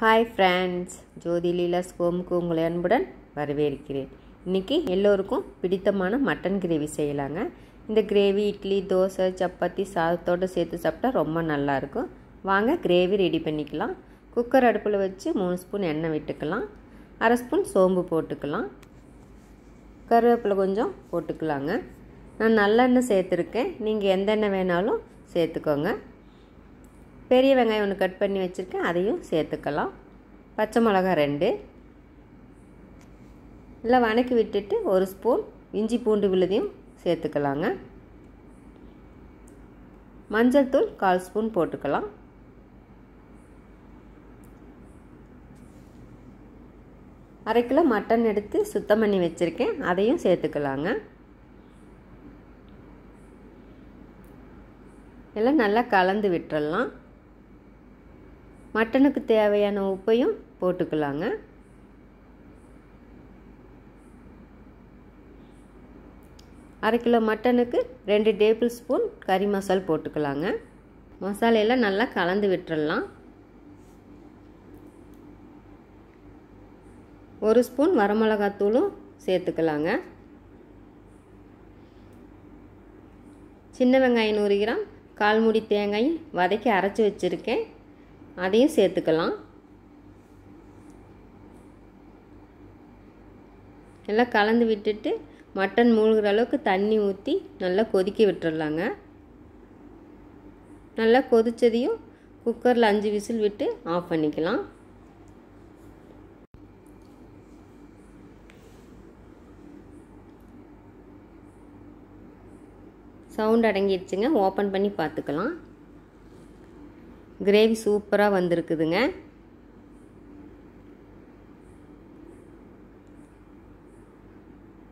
Hi friends ஜோதி லீலா ஸ்கோமுக்கு உங்களை அன்புடன் வரவேற்கிறேன். இன்றைக்கி எல்லோருக்கும் பிடித்தமான மட்டன் கிரேவி செய்யலாங்க. இந்த கிரேவி இட்லி தோசை சப்பாத்தி சாதத்தோடு சேர்த்து சாப்பிட்டா ரொம்ப நல்லாயிருக்கும் வாங்க கிரேவி ரெடி பண்ணிக்கலாம். குக்கர் அடுப்பில் வச்சு மூணு ஸ்பூன் எண்ணெய் விட்டுக்கலாம். அரை ஸ்பூன் சோம்பு போட்டுக்கலாம். கருவேப்பிலை கொஞ்சம் போட்டுக்கலாங்க. நான் நல்லெண்ணெய் சேர்த்துருக்கேன். நீங்கள் எந்த எண்ணெய் வேணாலும் சேர்த்துக்கோங்க. பெரிய வெங்காயம் ஒன்று கட் பண்ணி வச்சுருக்கேன். அதையும் சேர்த்துக்கலாம். பச்சை மிளகா ரெண்டு. எல்லாம் வணக்கி விட்டுட்டு ஒரு ஸ்பூன் இஞ்சி பூண்டு விழுதையும் சேர்த்துக்கலாங்க. மஞ்சள் தூள் கால் ஸ்பூன் போட்டுக்கலாம். அரை கிலோ மட்டன் எடுத்து சுத்தம் பண்ணி வச்சுருக்கேன். அதையும் சேர்த்துக்கலாங்க. எல்லாம் நல்லா கலந்து விட்டுறலாம். மட்டனுக்கு தேவையான உப்பையும் போட்டுக்கலாங்க. அரை கிலோ மட்டனுக்கு ரெண்டு டேபிள் ஸ்பூன் கறி மசால் போட்டுக்கலாங்க. மசாலையெல்லாம் நல்லா கலந்து விட்டுறலாம். ஒரு ஸ்பூன் வரமிளகாத்தூளும் சேர்த்துக்கலாங்க. சின்ன வெங்காயம் நூறு கிராம் கால்முடி தேங்காயும் வதக்கி அரைச்சி வச்சுருக்கேன். அதையும் சேர்த்துக்கலாம். எல்லாம் கலந்து விட்டுட்டு மட்டன் மூழ்கிற அளவுக்கு தண்ணி ஊற்றி நல்லா கொதிக்க விட்டுடலாங்க நல்லா கொதித்ததையும் குக்கரில் அஞ்சு விசில் விட்டு ஆஃப் பண்ணிக்கலாம். சவுண்ட் அடங்கிடுச்சுங்க. ஓப்பன் பண்ணி பார்த்துக்கலாம். கிரேவி சூப்பராக வந்திருக்குதுங்க.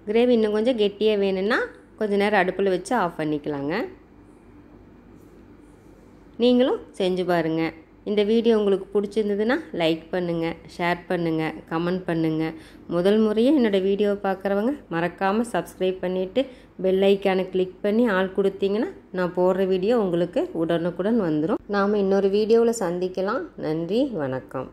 கிரேவி இன்னும் கொஞ்சம் கெட்டியாக வேணும்னா கொஞ்சம் நேரம் அடுப்பில் வச்சு ஆஃப் பண்ணிக்கலாங்க. நீங்களும் செஞ்சு பாருங்கள் இந்த வீடியோ உங்களுக்கு பிடிச்சிருந்ததுன்னா லைக் பண்ணுங்கள் ஷேர் பண்ணுங்கள் கமெண்ட் பண்ணுங்கள் முதல் முறையாக என்னோடய வீடியோவை பார்க்குறவங்க மறக்காமல் சப்ஸ்கிரைப் பண்ணிவிட்டு பெல் ஐக்கானை கிளிக் பண்ணி ஆள் கொடுத்தீங்கன்னா நான் போடுற வீடியோ உங்களுக்கு உடனுக்குடன் வந்துடும் நாம் இன்னொரு வீடியோவில் சந்திக்கலாம். நன்றி வணக்கம்.